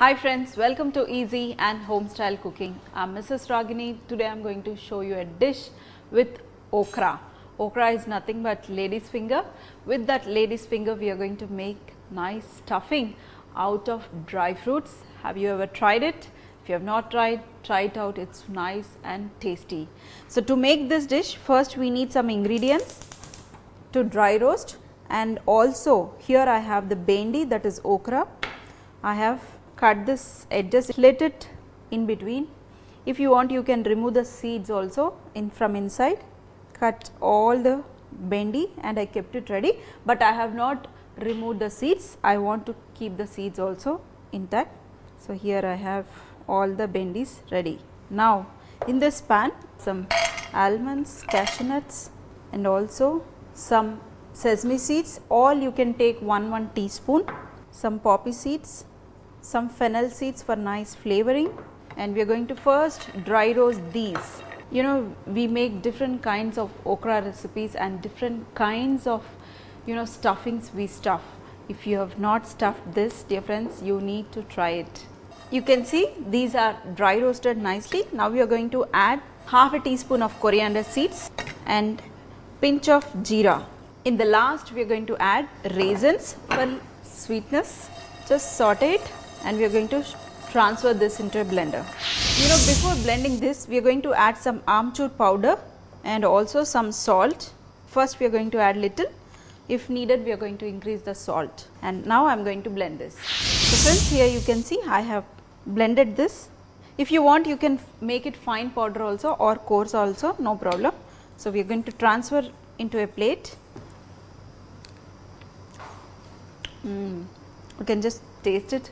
Hi friends, welcome to Easy and Home Style Cooking. I'm Mrs. Ragini. Today I'm going to show you a dish with okra. Okra is nothing but lady's finger. With that lady's finger we are going to make nice stuffing out of dry fruits. Have you ever tried it? If you have not tried, try it out. It's nice and tasty. So to make this dish, first we need some ingredients to dry roast and also here I have the bhindi that is okra. I have cut this edges, split it in between. If you want you can remove the seeds also in from inside, cut all the bhindi and I kept it ready, but I have not removed the seeds. I want to keep the seeds also intact. So, here I have all the bhindis ready. Now, in this pan some almonds, cashew nuts and also some sesame seeds all you can take 1 1 teaspoon, some poppy seeds, some fennel seeds for nice flavoring and we are going to first dry roast these. You know we make different kinds of okra recipes and different kinds of you know stuffings we stuff. If you have not stuffed this dear friends you need to try it. You can see these are dry roasted nicely. Now we are going to add half a teaspoon of coriander seeds and pinch of jeera. In the last we are going to add raisins for sweetness. Just saute it and we are going to transfer this into a blender. You know before blending this we are going to add some amchur powder and also some salt. First we are going to add little if needed we are going to increase the salt and now I am going to blend this. So friends here you can see I have blended this. If you want you can make it fine powder also or coarse also no problem. So we are going to transfer into a plate. Mm. You can just taste it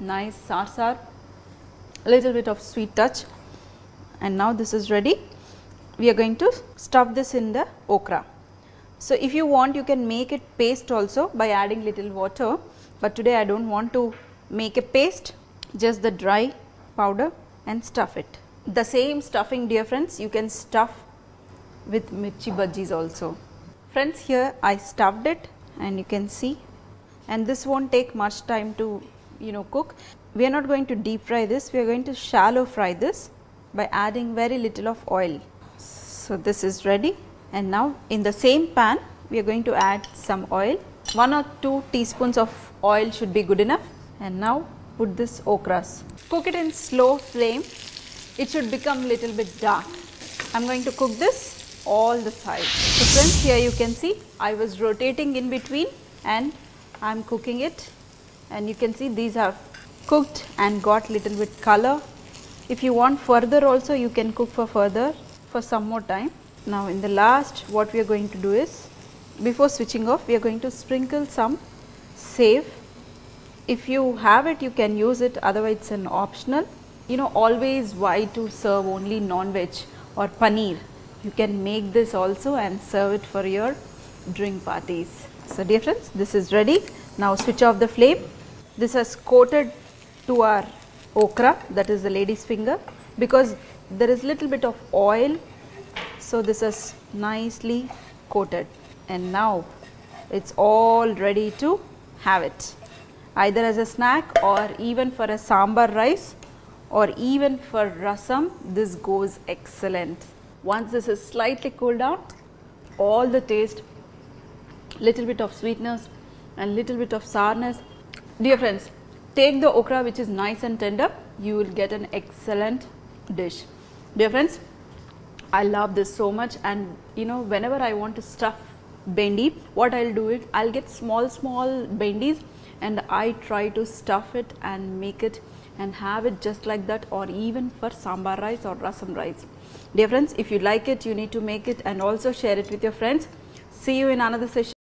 nice sour a little bit of sweet touch. And now this is ready. We are going to stuff this in the okra. So if you want you can make it paste also by adding little water. But today i don't want to make a paste just the dry powder and stuff it. The same stuffing dear friends you can stuff with mirchi bhajis also. Friends here i stuffed it and you can see. And this won't take much time to you know cook. We are not going to deep fry this, we are going to shallow fry this by adding very little of oil. So, this is ready and now in the same pan we are going to add some oil, 1 or 2 teaspoons of oil should be good enough and now put this okras. Cook it in slow flame, it should become little bit dark. I am going to cook this all the sides. So, friends here you can see I was rotating in between and I am cooking it and you can see these have cooked and got little bit color. If you want further also you can cook for further for some more time. Now in the last what we are going to do is before switching off we are going to sprinkle some sev. If you have it you can use it otherwise it's an optional. You know always why to serve only non-veg or paneer. You can make this also and serve it for your drink parties. So dear friends this is ready. Now switch off the flame this has coated to our okra that is the lady's finger because there is little bit of oil. So, this is nicely coated and now it is all ready to have it either as a snack or even for a sambar rice or even for rasam this goes excellent. Once this is slightly cooled down all the taste little bit of sweetness and little bit of sourness Dear friends, take the okra which is nice and tender, you will get an excellent dish. Dear friends, I love this so much and you know whenever I want to stuff bhindi, what I will do it, I will get small small bhindis and I try to stuff it and make it and have it just like that or even for sambar rice or rasam rice. Dear friends, if you like it, you need to make it and also share it with your friends. See you in another session.